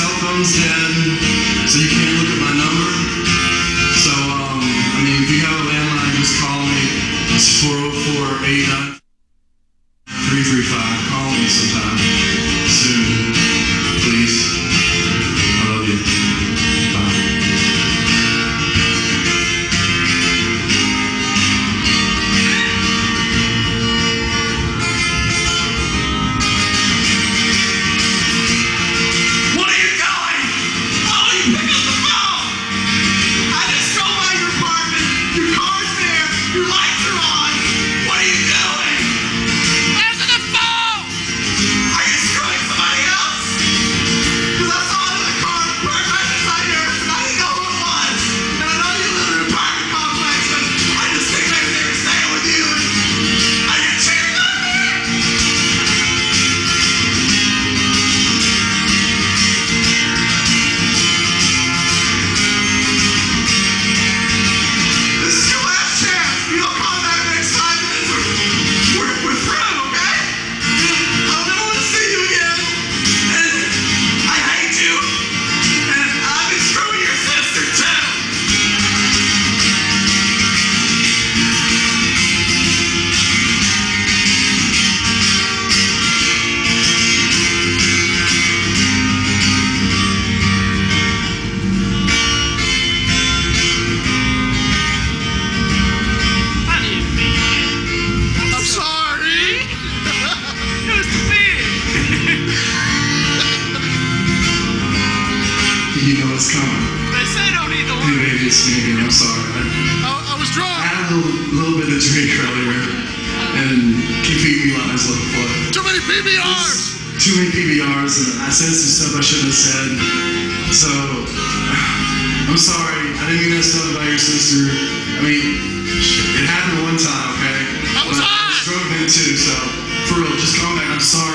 cell phone's dead, so you can't look at my number. So, um, I mean, if you have a landline, just call me. It's 404 Call me sometime. face, maybe. I'm sorry. I, oh, I, was drunk. I had a little bit of drink earlier, and completely lies look what. Too many PBRs. Too many PBRs, and I said some stuff I shouldn't have said. So I'm sorry. I didn't mean that stuff about your sister. I mean, it happened one time, okay. I was, but high. I was drunk then too, so for real, just come back. I'm sorry.